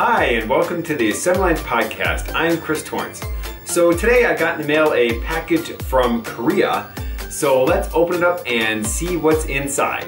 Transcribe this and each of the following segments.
Hi, and welcome to the Assembly Podcast. I'm Chris Torrence. So today I got in the mail a package from Korea. So let's open it up and see what's inside.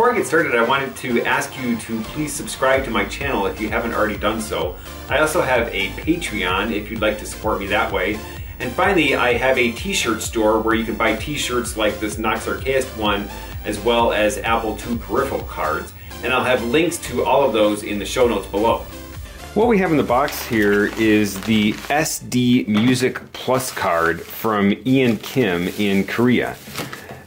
Before I get started, I wanted to ask you to please subscribe to my channel if you haven't already done so. I also have a Patreon if you'd like to support me that way. And finally, I have a t-shirt store where you can buy t-shirts like this Nox Archaist one, as well as Apple II peripheral cards. And I'll have links to all of those in the show notes below. What we have in the box here is the SD Music Plus card from Ian Kim in Korea.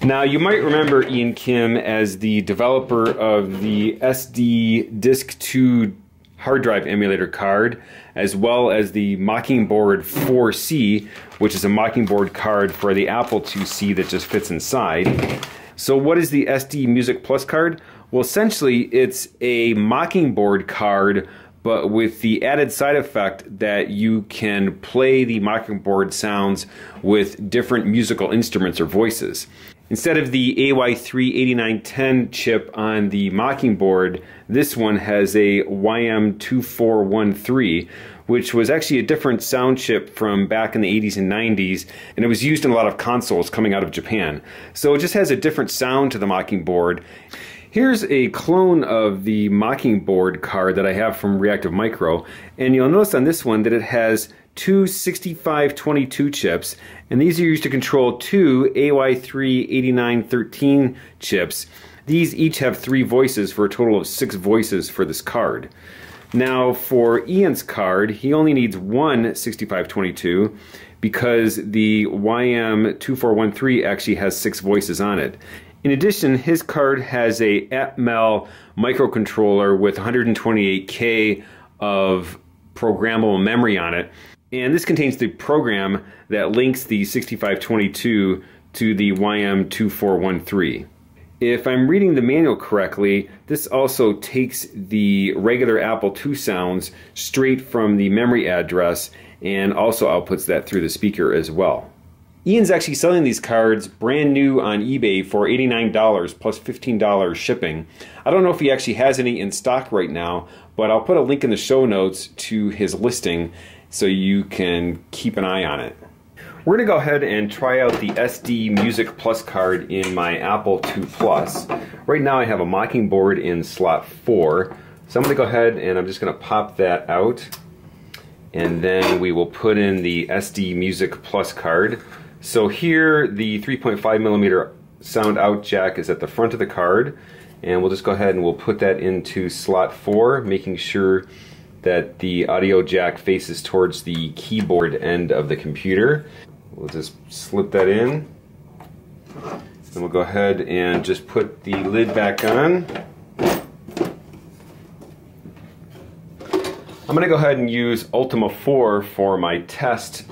Now, you might remember Ian Kim as the developer of the SD Disk 2 hard drive emulator card, as well as the Mockingboard 4C, which is a Mockingboard card for the Apple IIc that just fits inside. So, what is the SD Music Plus card? Well, essentially, it's a Mockingboard card but with the added side effect that you can play the Mockingboard sounds with different musical instruments or voices. Instead of the AY38910 chip on the Mockingboard, this one has a YM2413, which was actually a different sound chip from back in the 80s and 90s, and it was used in a lot of consoles coming out of Japan. So it just has a different sound to the Mockingboard. Here's a clone of the Mockingboard card that I have from Reactive Micro, and you'll notice on this one that it has two 6522 chips, and these are used to control two AY38913 chips. These each have three voices for a total of six voices for this card. Now for Ian's card, he only needs one 6522 because the YM2413 actually has six voices on it. In addition, his card has a Atmel microcontroller with 128K of programmable memory on it. And this contains the program that links the 6522 to the YM2413. If I'm reading the manual correctly, this also takes the regular Apple II sounds straight from the memory address and also outputs that through the speaker as well. Ian's actually selling these cards brand new on eBay for $89 plus $15 shipping. I don't know if he actually has any in stock right now, but I'll put a link in the show notes to his listing so you can keep an eye on it. We're to go ahead and try out the SD Music Plus card in my Apple II Plus. Right now I have a Mockingboard in slot 4, so I'm to go ahead and I'm just going to pop that out and then we will put in the SD Music Plus card. So here the 3.5 millimeter sound out jack is at the front of the card and we'll just go ahead and we'll put that into slot 4 making sure that the audio jack faces towards the keyboard end of the computer. We'll just slip that in and we'll go ahead and just put the lid back on. I'm going to go ahead and use Ultima 4 for my test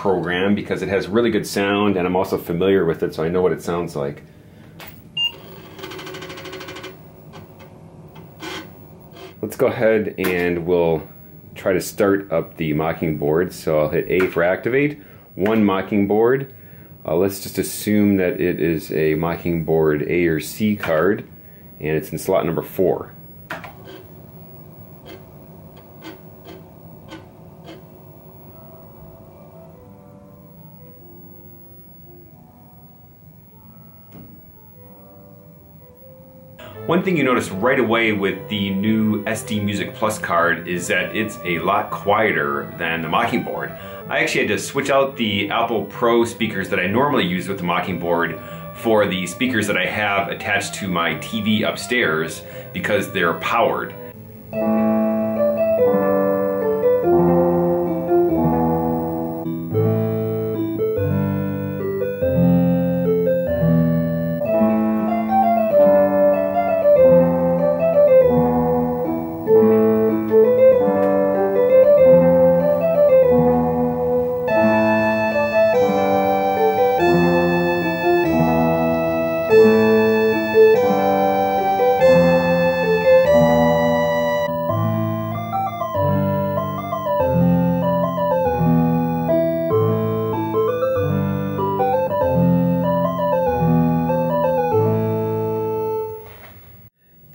program because it has really good sound and I'm also familiar with it so I know what it sounds like. Let's go ahead and we'll try to start up the Mockingboard. So I'll hit A for activate, one Mockingboard. Uh, let's just assume that it is a Mockingboard A or C card and it's in slot number four. One thing you notice right away with the new SD Music Plus card is that it's a lot quieter than the Mockingboard. I actually had to switch out the Apple Pro speakers that I normally use with the Mockingboard for the speakers that I have attached to my TV upstairs because they're powered.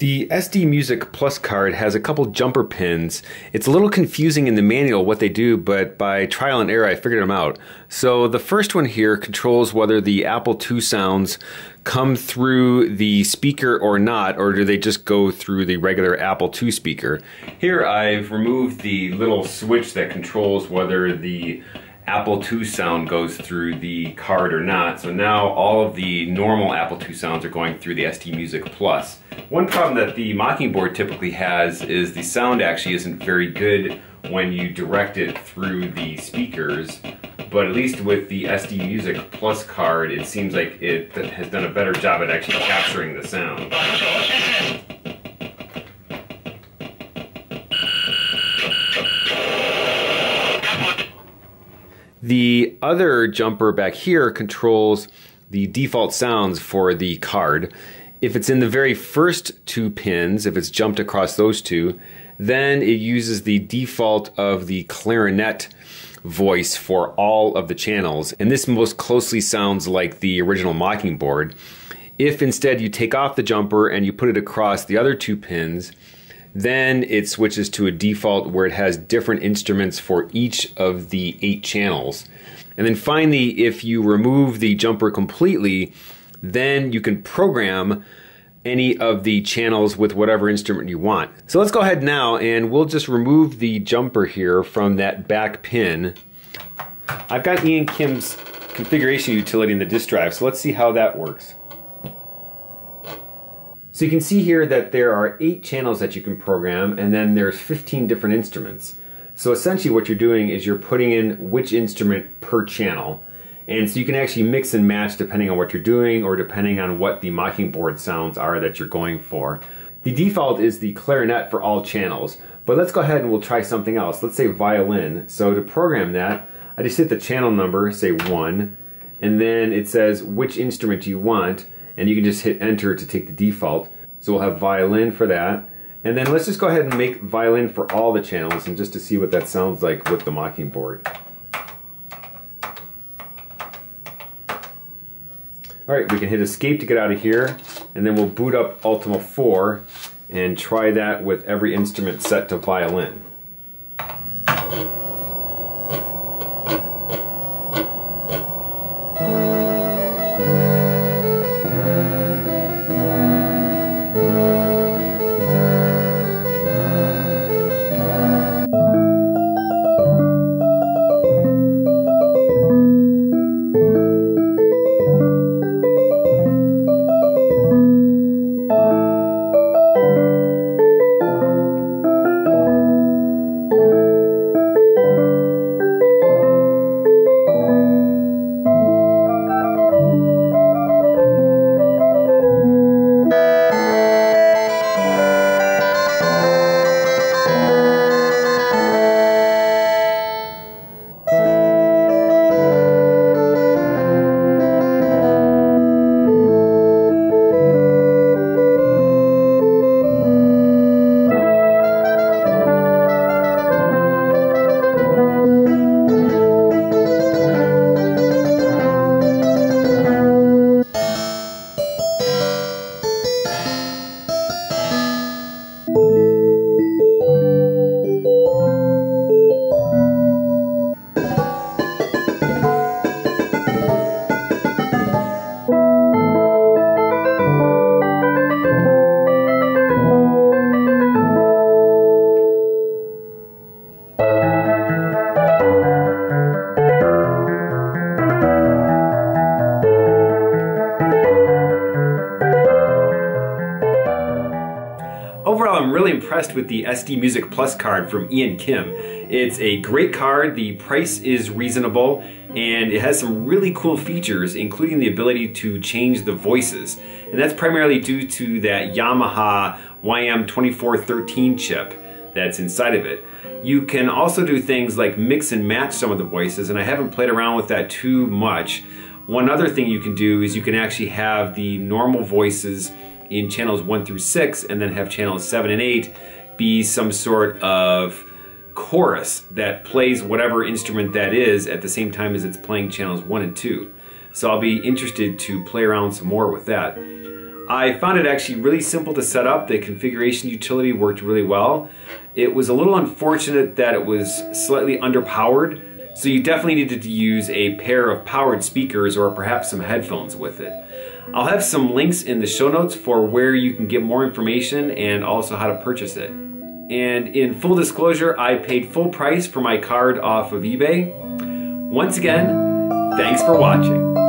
SD Music Plus card has a couple jumper pins. It's a little confusing in the manual what they do, but by trial and error I figured them out. So the first one here controls whether the Apple II sounds come through the speaker or not, or do they just go through the regular Apple II speaker. Here I've removed the little switch that controls whether the Apple II sound goes through the card or not. So now all of the normal Apple II sounds are going through the SD Music Plus. One problem that the Mockingboard typically has is the sound actually isn't very good when you direct it through the speakers, but at least with the SD Music Plus card, it seems like it has done a better job at actually capturing the sound. The other jumper back here controls the default sounds for the card. If it's in the very first two pins, if it's jumped across those two, then it uses the default of the clarinet voice for all of the channels. And this most closely sounds like the original Mockingboard. If instead you take off the jumper and you put it across the other two pins, then it switches to a default where it has different instruments for each of the eight channels. And then finally, if you remove the jumper completely, then you can program any of the channels with whatever instrument you want. So let's go ahead now and we'll just remove the jumper here from that back pin. I've got Ian Kim's configuration utility in the disk drive, so let's see how that works. So you can see here that there are eight channels that you can program and then there's 15 different instruments. So essentially what you're doing is you're putting in which instrument per channel. And so you can actually mix and match depending on what you're doing or depending on what the Mockingboard sounds are that you're going for. The default is the clarinet for all channels, but let's go ahead and we'll try something else. Let's say violin. So to program that, I just hit the channel number, say one, and then it says which instrument you want, and you can just hit enter to take the default. So we'll have violin for that. And then let's just go ahead and make violin for all the channels and just to see what that sounds like with the Mockingboard. All right, we can hit escape to get out of here, and then we'll boot up Ultima 4 and try that with every instrument set to violin. Really impressed with the SD Music Plus card from Ian Kim. It's a great card, the price is reasonable, and it has some really cool features, including the ability to change the voices. And that's primarily due to that Yamaha YM2413 chip that's inside of it. You can also do things like mix and match some of the voices, and I haven't played around with that too much. One other thing you can do is you can actually have the normal voices in channels 1 through 6 and then have channels 7 and 8 be some sort of chorus that plays whatever instrument that is at the same time as it's playing channels 1 and 2. So I'll be interested to play around some more with that. I found it actually really simple to set up. The configuration utility worked really well. It was a little unfortunate that it was slightly underpowered, so you definitely needed to use a pair of powered speakers or perhaps some headphones with it. I'll have some links in the show notes for where you can get more information and also how to purchase it. And in full disclosure, I paid full price for my card off of eBay. Once again, thanks for watching.